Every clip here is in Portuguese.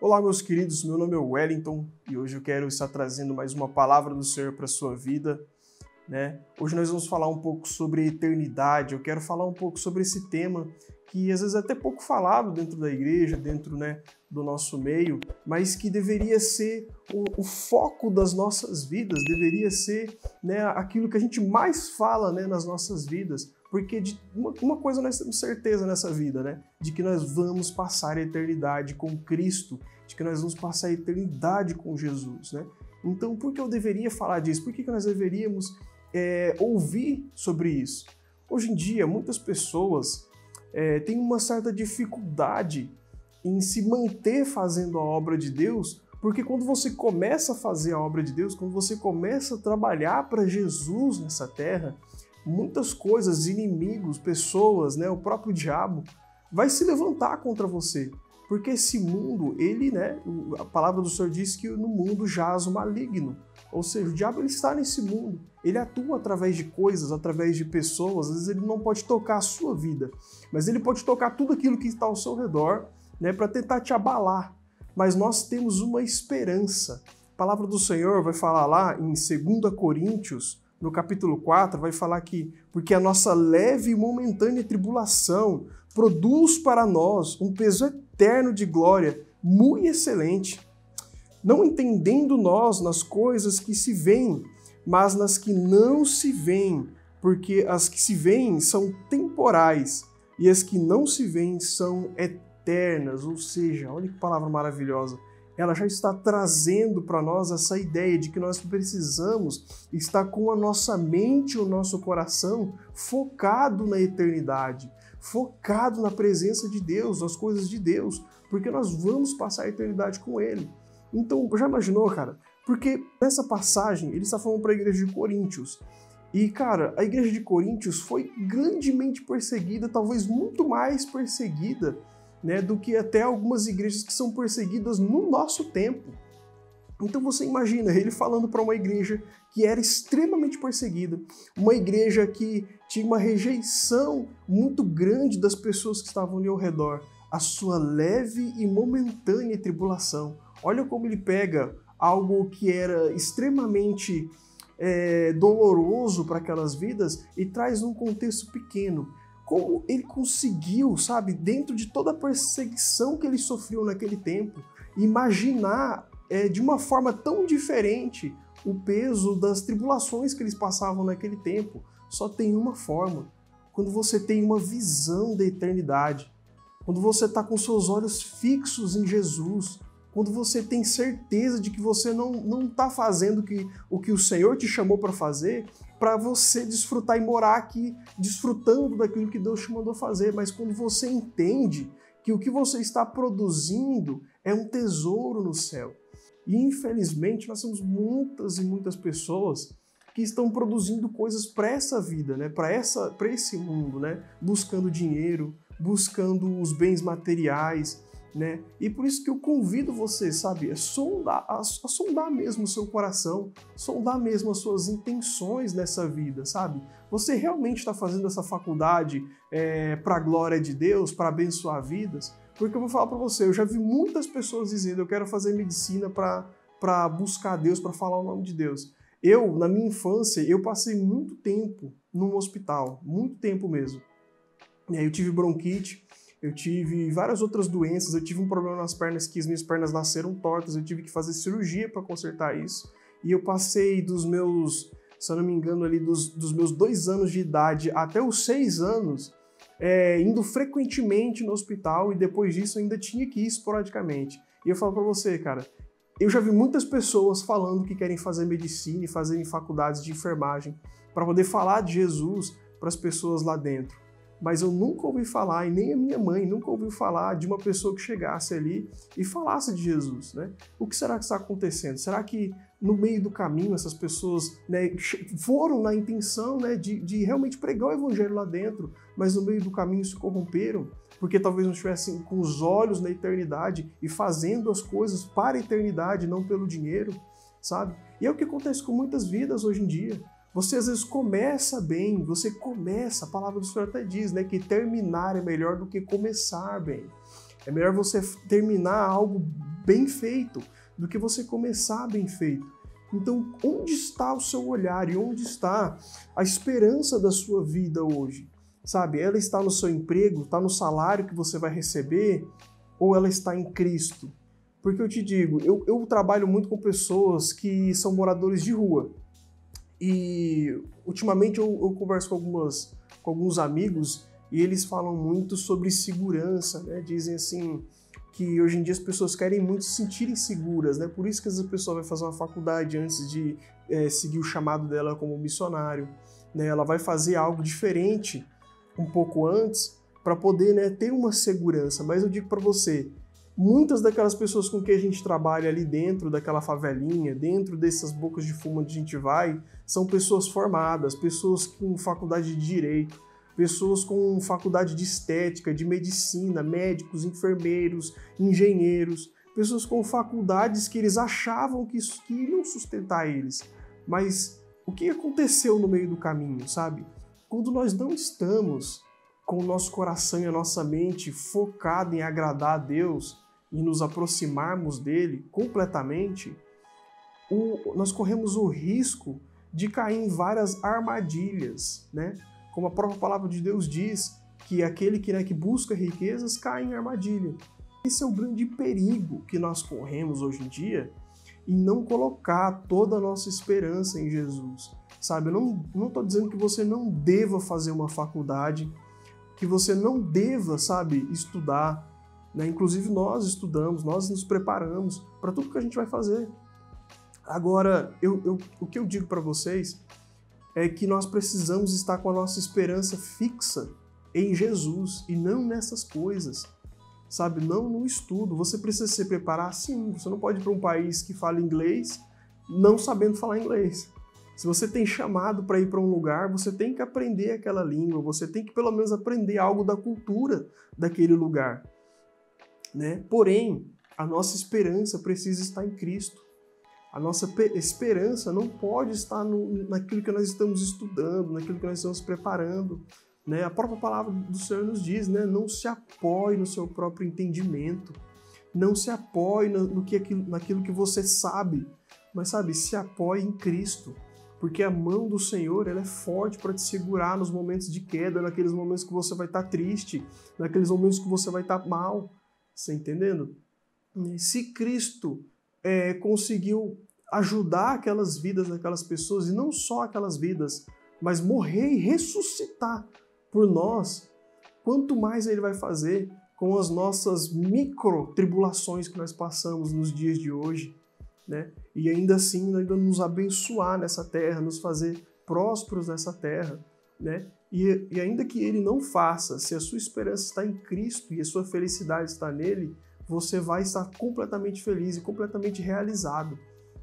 Olá, meus queridos, meu nome é Wellington e hoje eu quero estar trazendo mais uma palavra do Senhor para sua vida. Né? Hoje nós vamos falar um pouco sobre eternidade, eu quero falar um pouco sobre esse tema que às vezes é até pouco falado dentro da igreja, dentro né, do nosso meio, mas que deveria ser o, o foco das nossas vidas, deveria ser né, aquilo que a gente mais fala né, nas nossas vidas, porque de uma, uma, coisa nós temos certeza nessa vida, né? De que nós vamos passar a eternidade com Cristo, de que nós vamos passar a eternidade com Jesus, né? Então, por que eu deveria falar disso? Por que, que nós deveríamos é, ouvir sobre isso? Hoje em dia, muitas pessoas é, têm uma certa dificuldade em se manter fazendo a obra de Deus, porque quando você começa a fazer a obra de Deus, quando você começa a trabalhar para Jesus nessa terra, muitas coisas, inimigos, pessoas, né, o próprio diabo, vai se levantar contra você. Porque esse mundo, ele, né, a palavra do Senhor diz que no mundo jaz o maligno. Ou seja, o diabo ele está nesse mundo. Ele atua através de coisas, através de pessoas. Às vezes ele não pode tocar a sua vida, mas ele pode tocar tudo aquilo que está ao seu redor, né, para tentar te abalar. Mas nós temos uma esperança. A palavra do Senhor vai falar lá em 2 Coríntios no capítulo 4, vai falar que porque a nossa leve e momentânea tribulação produz para nós um peso eterno de glória muito excelente, não entendendo nós nas coisas que se veem, mas nas que não se veem, porque as que se veem são temporais e as que não se veem são eternas. Ou seja, olha que palavra maravilhosa ela já está trazendo para nós essa ideia de que nós precisamos estar com a nossa mente, o nosso coração focado na eternidade, focado na presença de Deus, nas coisas de Deus, porque nós vamos passar a eternidade com Ele. Então, já imaginou, cara? Porque nessa passagem ele está falando para a igreja de Coríntios. E, cara, a igreja de Coríntios foi grandemente perseguida, talvez muito mais perseguida né, do que até algumas igrejas que são perseguidas no nosso tempo. Então você imagina ele falando para uma igreja que era extremamente perseguida, uma igreja que tinha uma rejeição muito grande das pessoas que estavam ali ao redor, a sua leve e momentânea tribulação. Olha como ele pega algo que era extremamente é, doloroso para aquelas vidas e traz num contexto pequeno como ele conseguiu, sabe, dentro de toda a perseguição que ele sofreu naquele tempo, imaginar é, de uma forma tão diferente o peso das tribulações que eles passavam naquele tempo. Só tem uma forma: quando você tem uma visão da eternidade, quando você está com seus olhos fixos em Jesus, quando você tem certeza de que você não está fazendo que, o que o Senhor te chamou para fazer, para você desfrutar e morar aqui, desfrutando daquilo que Deus te mandou fazer, mas quando você entende que o que você está produzindo é um tesouro no céu. E infelizmente nós temos muitas e muitas pessoas que estão produzindo coisas para essa vida, né? Para esse mundo, né? Buscando dinheiro, buscando os bens materiais, né? E por isso que eu convido você, sabe, a sondar, a, sondar mesmo o seu coração, sondar mesmo as suas intenções nessa vida, sabe? Você realmente está fazendo essa faculdade é, para a glória de Deus, para abençoar vidas? Porque eu vou falar para você, eu já vi muitas pessoas dizendo eu quero fazer medicina para buscar Deus, para falar o nome de Deus. Eu, na minha infância, eu passei muito tempo num hospital, muito tempo mesmo. E aí eu tive bronquite, eu tive várias outras doenças, eu tive um problema nas pernas que as minhas pernas nasceram tortas, eu tive que fazer cirurgia para consertar isso. E eu passei dos meus, se eu não me engano, ali dos, dos meus dois anos de idade até os seis anos, é, indo frequentemente no hospital e depois disso ainda tinha que ir esporadicamente. E eu falo para você, cara, eu já vi muitas pessoas falando que querem fazer medicina e fazerem faculdades de enfermagem para poder falar de Jesus para as pessoas lá dentro mas eu nunca ouvi falar, e nem a minha mãe nunca ouviu falar de uma pessoa que chegasse ali e falasse de Jesus, né? O que será que está acontecendo? Será que no meio do caminho essas pessoas né, foram na intenção né, de, de realmente pregar o evangelho lá dentro, mas no meio do caminho se corromperam? Porque talvez não estivessem com os olhos na eternidade e fazendo as coisas para a eternidade, não pelo dinheiro, sabe? E é o que acontece com muitas vidas hoje em dia. Você às vezes começa bem, você começa, a palavra do Senhor até diz, né, que terminar é melhor do que começar bem. É melhor você terminar algo bem feito do que você começar bem feito. Então, onde está o seu olhar e onde está a esperança da sua vida hoje? Sabe, ela está no seu emprego, está no salário que você vai receber, ou ela está em Cristo? Porque eu te digo, eu, eu trabalho muito com pessoas que são moradores de rua. E ultimamente eu, eu converso com, algumas, com alguns amigos e eles falam muito sobre segurança, né? Dizem assim que hoje em dia as pessoas querem muito se sentirem seguras, né? Por isso que essa pessoa vai fazer uma faculdade antes de é, seguir o chamado dela como missionário, né? Ela vai fazer algo diferente um pouco antes para poder né, ter uma segurança. Mas eu digo para você, muitas daquelas pessoas com que a gente trabalha ali dentro daquela favelinha, dentro dessas bocas de fumo onde a gente vai, são pessoas formadas, pessoas com faculdade de direito, pessoas com faculdade de estética, de medicina, médicos, enfermeiros, engenheiros, pessoas com faculdades que eles achavam que, que iriam sustentar eles. Mas o que aconteceu no meio do caminho, sabe? Quando nós não estamos com o nosso coração e a nossa mente focado em agradar a Deus e nos aproximarmos dele completamente, o, nós corremos o risco de cair em várias armadilhas, né? Como a própria palavra de Deus diz, que aquele que, né, que busca riquezas cai em armadilha. Esse é o grande perigo que nós corremos hoje em dia em não colocar toda a nossa esperança em Jesus. Sabe, eu não estou dizendo que você não deva fazer uma faculdade, que você não deva, sabe, estudar. Né? Inclusive nós estudamos, nós nos preparamos para tudo que a gente vai fazer. Agora, eu, eu, o que eu digo para vocês é que nós precisamos estar com a nossa esperança fixa em Jesus e não nessas coisas, sabe? Não no estudo. Você precisa se preparar, sim. Você não pode ir para um país que fala inglês não sabendo falar inglês. Se você tem chamado para ir para um lugar, você tem que aprender aquela língua, você tem que pelo menos aprender algo da cultura daquele lugar, né? Porém, a nossa esperança precisa estar em Cristo. A nossa esperança não pode estar no, naquilo que nós estamos estudando, naquilo que nós estamos preparando. Né? A própria palavra do Senhor nos diz, né? não se apoie no seu próprio entendimento, não se apoie no, no que, naquilo que você sabe, mas sabe, se apoie em Cristo, porque a mão do Senhor ela é forte para te segurar nos momentos de queda, naqueles momentos que você vai estar triste, naqueles momentos que você vai estar mal, você entendendo? Se Cristo é, conseguiu ajudar aquelas vidas daquelas pessoas, e não só aquelas vidas, mas morrer e ressuscitar por nós, quanto mais Ele vai fazer com as nossas micro tribulações que nós passamos nos dias de hoje, né? E ainda assim ainda nos abençoar nessa terra, nos fazer prósperos nessa terra, né? E, e ainda que Ele não faça, se a sua esperança está em Cristo e a sua felicidade está nele, você vai estar completamente feliz e completamente realizado,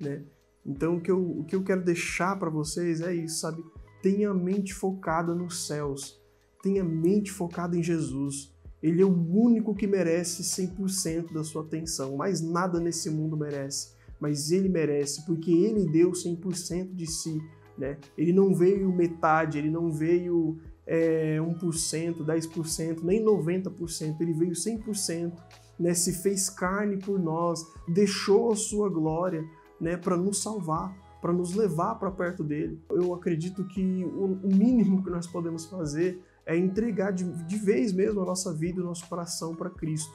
né? Então o que eu, o que eu quero deixar para vocês é isso, sabe? Tenha a mente focada nos céus, tenha a mente focada em Jesus. Ele é o único que merece 100% da sua atenção, mais nada nesse mundo merece, mas ele merece porque ele deu 100% de si, né? Ele não veio metade, ele não veio é, 1%, 10%, nem 90%, ele veio 100% né, se fez carne por nós, deixou a sua glória né, para nos salvar, para nos levar para perto dele. Eu acredito que o mínimo que nós podemos fazer é entregar de, de vez mesmo a nossa vida o nosso coração para Cristo.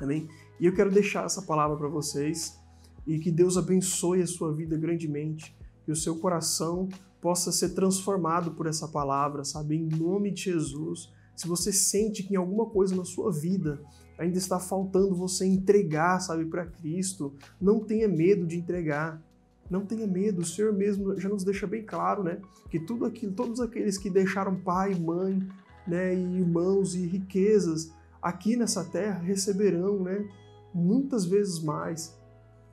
Amém? E eu quero deixar essa palavra para vocês e que Deus abençoe a sua vida grandemente, que o seu coração possa ser transformado por essa palavra, sabe? Em nome de Jesus. Se você sente que em alguma coisa na sua vida ainda está faltando você entregar, sabe, para Cristo, não tenha medo de entregar. Não tenha medo, o Senhor mesmo já nos deixa bem claro, né, que tudo aquilo, todos aqueles que deixaram pai, mãe, né, e irmãos e riquezas aqui nessa terra receberão, né, muitas vezes mais,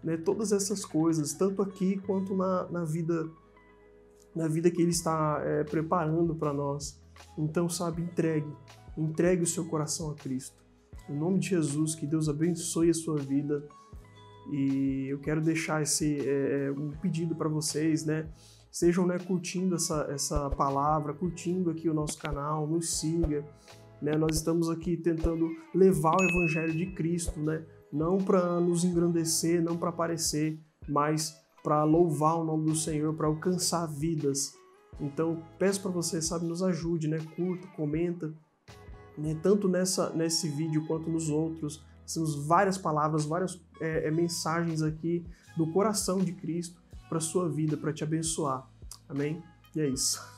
né, todas essas coisas, tanto aqui quanto na, na vida na vida que Ele está é, preparando para nós. Então, sabe, entregue, entregue o seu coração a Cristo. Em nome de Jesus, que Deus abençoe a sua vida. E eu quero deixar esse é, é um pedido para vocês, né? Sejam né, curtindo essa, essa palavra, curtindo aqui o nosso canal, nos siga. Né? Nós estamos aqui tentando levar o Evangelho de Cristo, né? não para nos engrandecer, não para aparecer, mas para louvar o nome do Senhor, para alcançar vidas. Então, peço para você, sabe, nos ajude, né? Curta, comenta, né? tanto nessa, nesse vídeo quanto nos outros. Temos várias palavras, várias é, é, mensagens aqui do coração de Cristo para sua vida, para te abençoar. Amém? E é isso.